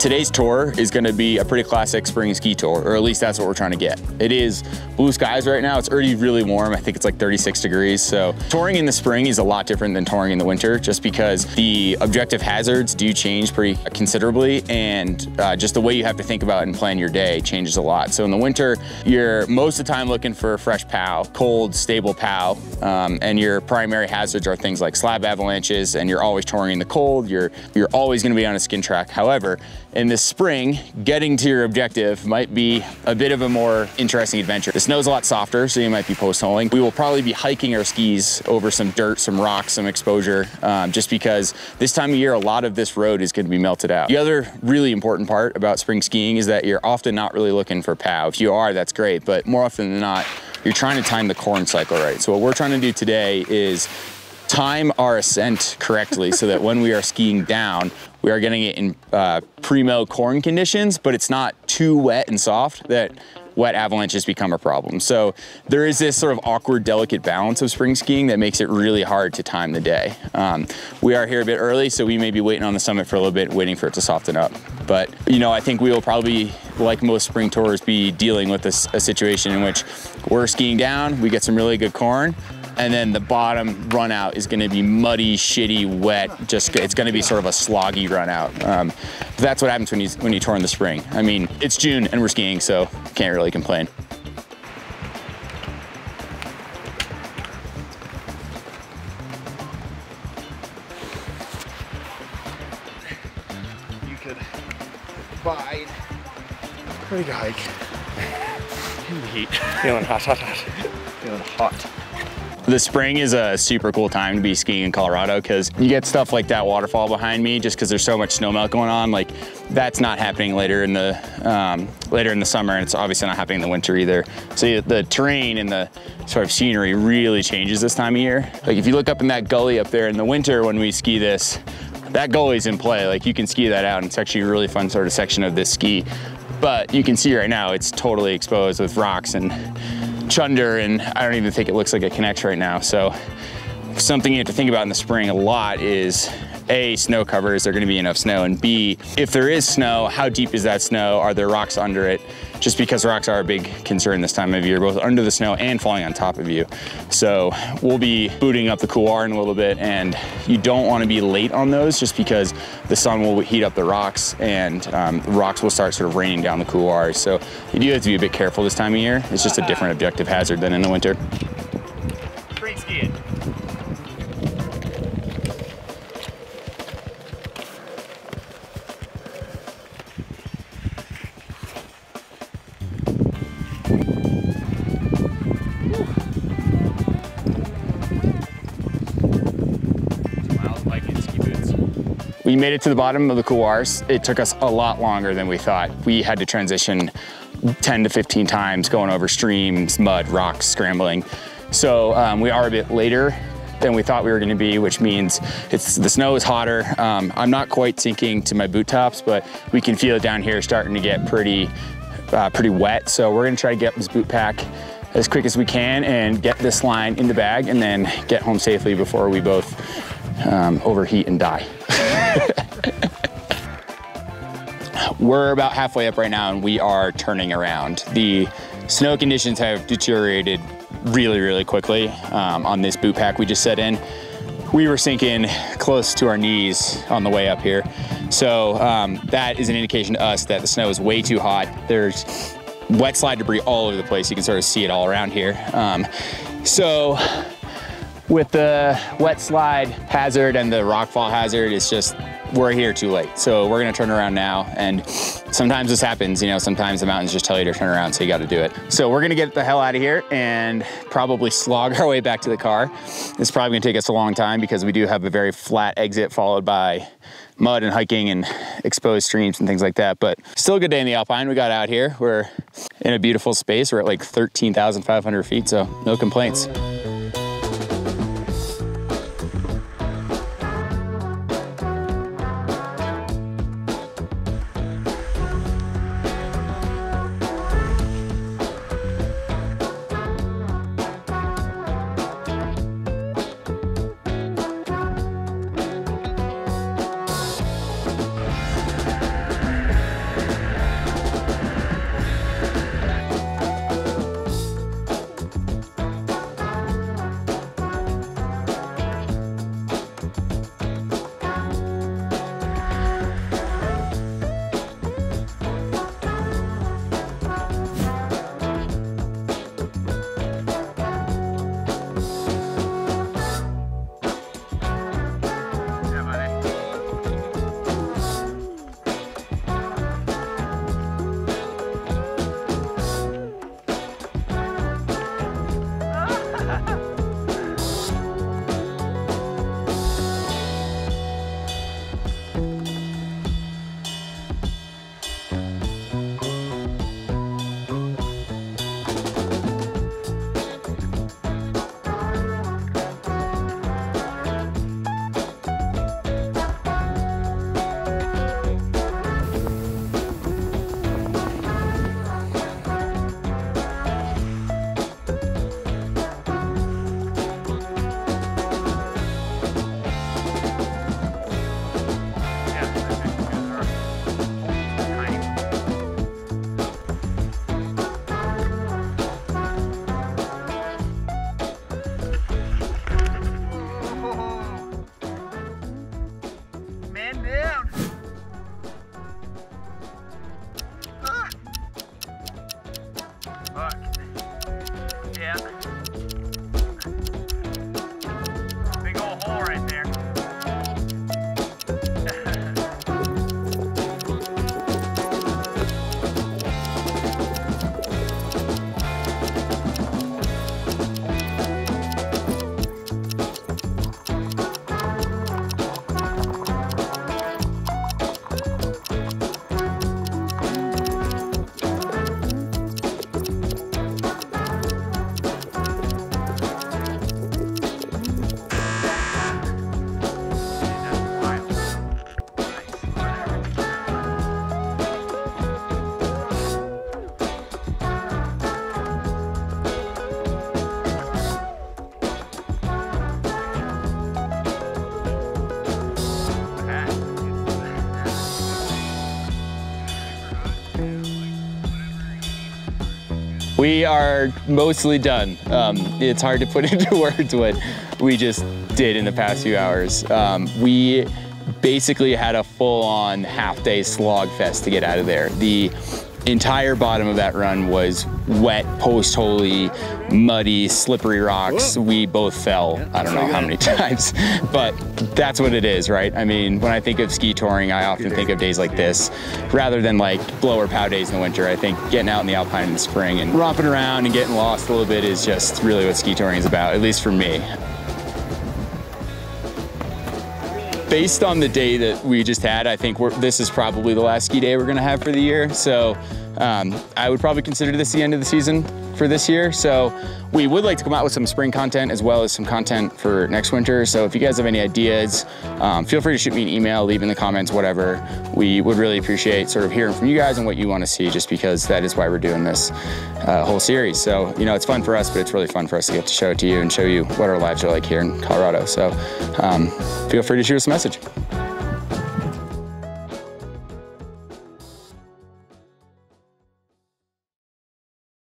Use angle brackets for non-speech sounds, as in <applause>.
Today's tour is gonna be a pretty classic spring ski tour, or at least that's what we're trying to get. It is blue skies right now. It's already really warm. I think it's like 36 degrees. So touring in the spring is a lot different than touring in the winter, just because the objective hazards do change pretty considerably. And uh, just the way you have to think about and plan your day changes a lot. So in the winter, you're most of the time looking for fresh POW, cold, stable POW. Um, and your primary hazards are things like slab avalanches, and you're always touring in the cold. You're, you're always gonna be on a skin track. However, in the spring, getting to your objective might be a bit of a more interesting adventure. The snow's a lot softer, so you might be post-holing. We will probably be hiking our skis over some dirt, some rocks, some exposure, um, just because this time of year, a lot of this road is gonna be melted out. The other really important part about spring skiing is that you're often not really looking for POW. If you are, that's great, but more often than not, you're trying to time the corn cycle right. So what we're trying to do today is time our ascent correctly so that when we are skiing down, we are getting it in uh, primo corn conditions, but it's not too wet and soft that wet avalanches become a problem. So there is this sort of awkward, delicate balance of spring skiing that makes it really hard to time the day. Um, we are here a bit early, so we may be waiting on the summit for a little bit, waiting for it to soften up. But, you know, I think we will probably, like most spring tours, be dealing with this, a situation in which we're skiing down, we get some really good corn, and then the bottom run out is going to be muddy, shitty, wet. Just it's going to be sort of a sloggy run out. Um, that's what happens when you when you tour in the spring. I mean, it's June and we're skiing, so can't really complain. You could bide. Pretty good hike. In <laughs> the heat. Feeling hot, hot, hot. Feeling hot. The spring is a super cool time to be skiing in Colorado because you get stuff like that waterfall behind me just because there's so much snow melt going on. Like that's not happening later in the um, later in the summer, and it's obviously not happening in the winter either. So the terrain and the sort of scenery really changes this time of year. Like if you look up in that gully up there in the winter when we ski this, that gully's in play. Like you can ski that out, and it's actually a really fun sort of section of this ski. But you can see right now it's totally exposed with rocks and chunder and I don't even think it looks like it connects right now. So something you have to think about in the spring a lot is a, snow cover, is there gonna be enough snow? And B, if there is snow, how deep is that snow? Are there rocks under it? Just because rocks are a big concern this time of year, both under the snow and falling on top of you. So we'll be booting up the couloir in a little bit and you don't wanna be late on those just because the sun will heat up the rocks and um, rocks will start sort of raining down the couloirs. So you do have to be a bit careful this time of year. It's just a different objective hazard than in the winter. Spring skiing. We made it to the bottom of the couloirs. It took us a lot longer than we thought. We had to transition 10 to 15 times going over streams, mud, rocks, scrambling. So um, we are a bit later than we thought we were gonna be, which means it's the snow is hotter. Um, I'm not quite sinking to my boot tops, but we can feel it down here starting to get pretty, uh, pretty wet. So we're gonna try to get this boot pack as quick as we can and get this line in the bag and then get home safely before we both um, overheat and die. <laughs> We're about halfway up right now and we are turning around. The snow conditions have deteriorated really, really quickly um, on this boot pack we just set in. We were sinking close to our knees on the way up here. So um, that is an indication to us that the snow is way too hot. There's wet slide debris all over the place. You can sort of see it all around here. Um, so with the wet slide hazard and the rockfall hazard, it's just we're here too late. So we're gonna turn around now. And sometimes this happens, you know, sometimes the mountains just tell you to turn around, so you gotta do it. So we're gonna get the hell out of here and probably slog <laughs> our way back to the car. It's probably gonna take us a long time because we do have a very flat exit followed by mud and hiking and exposed streams and things like that. But still a good day in the Alpine. We got out here. We're in a beautiful space. We're at like 13,500 feet, so no complaints. We are mostly done. Um, it's hard to put <laughs> into words what we just did in the past few hours. Um, we basically had a full-on half-day slog fest to get out of there. The entire bottom of that run was wet, post-holy, muddy, slippery rocks. We both fell, I don't know how many <laughs> times, but that's what it is, right? I mean, when I think of ski touring, I often think of days like this, rather than like blow or pow days in the winter. I think getting out in the Alpine in the spring and romping around and getting lost a little bit is just really what ski touring is about, at least for me. Based on the day that we just had, I think this is probably the last ski day we're gonna have for the year. So um, I would probably consider this the end of the season for this year. So we would like to come out with some spring content as well as some content for next winter. So if you guys have any ideas, um, feel free to shoot me an email, leave in the comments, whatever. We would really appreciate sort of hearing from you guys and what you want to see just because that is why we're doing this uh, whole series. So, you know, it's fun for us, but it's really fun for us to get to show it to you and show you what our lives are like here in Colorado. So um, feel free to shoot us a message.